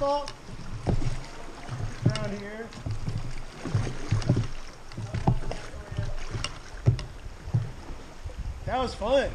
asphalt around here. That was fun.